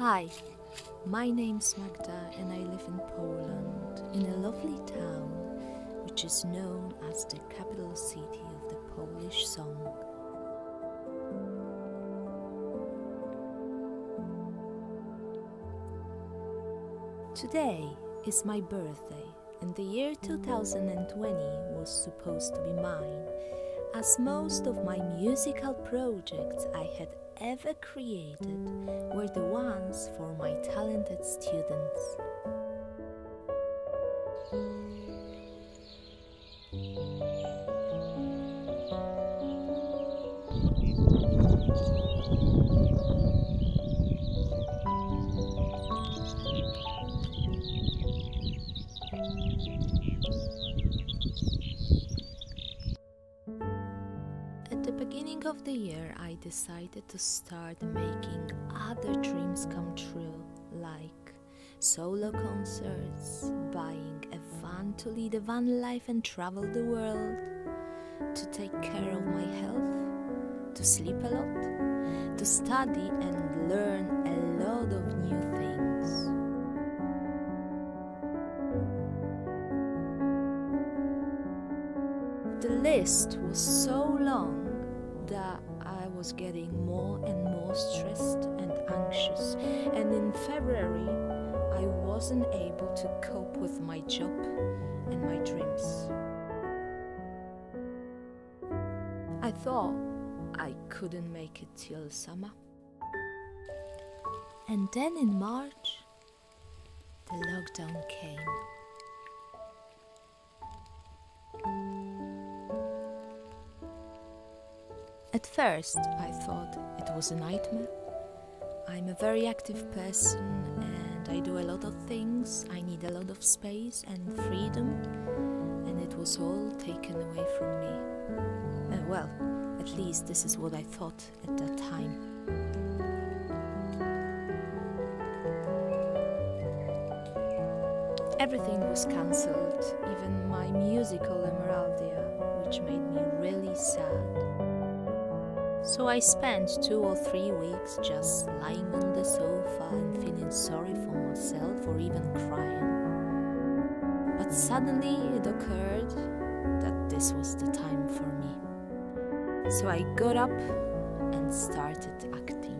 Hi, my name's Magda and I live in Poland, in a lovely town which is known as the capital city of the Polish song. Today is my birthday, and the year 2020 was supposed to be mine, as most of my musical projects I had ever created were the ones for my talented students. The year, I decided to start making other dreams come true, like solo concerts, buying a van to lead a van life and travel the world, to take care of my health, to sleep a lot, to study and learn a lot of new things. The list was so long that I was getting more and more stressed and anxious, and in February I wasn't able to cope with my job and my dreams. I thought I couldn't make it till summer. And then in March, the lockdown came. At first, I thought it was a nightmare. I'm a very active person and I do a lot of things. I need a lot of space and freedom, and it was all taken away from me. Uh, well, at least this is what I thought at that time. Everything was cancelled, even my musical Emeraldia, which made. So I spent two or three weeks just lying on the sofa and feeling sorry for myself or even crying. But suddenly it occurred that this was the time for me. So I got up and started acting.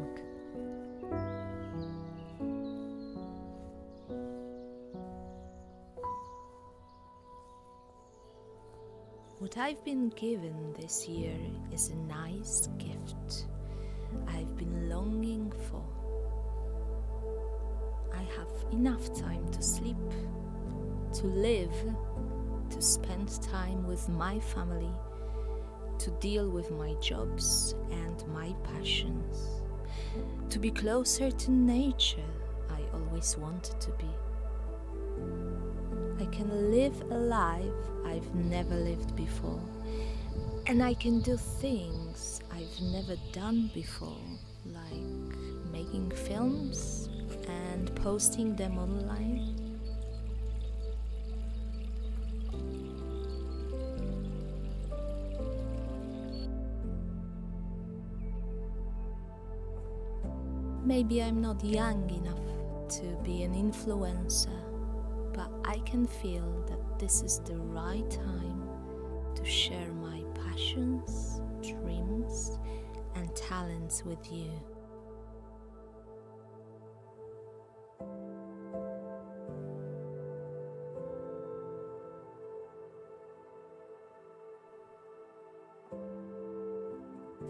What I've been given this year is a nice gift I've been longing for. I have enough time to sleep, to live, to spend time with my family, to deal with my jobs and my passions, to be closer to nature I always wanted to be. I can live a life I've never lived before, and I can do things I've never done before, like making films and posting them online. Maybe I'm not young enough to be an influencer, but I can feel that this is the right time to share my passions, dreams, and talents with you.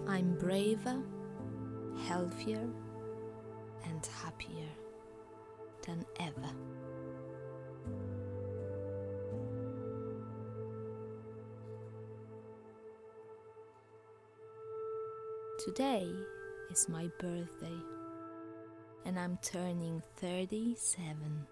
I'm braver, healthier, and happier than ever. Today is my birthday, and I'm turning 37.